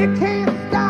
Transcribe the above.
It can't stop.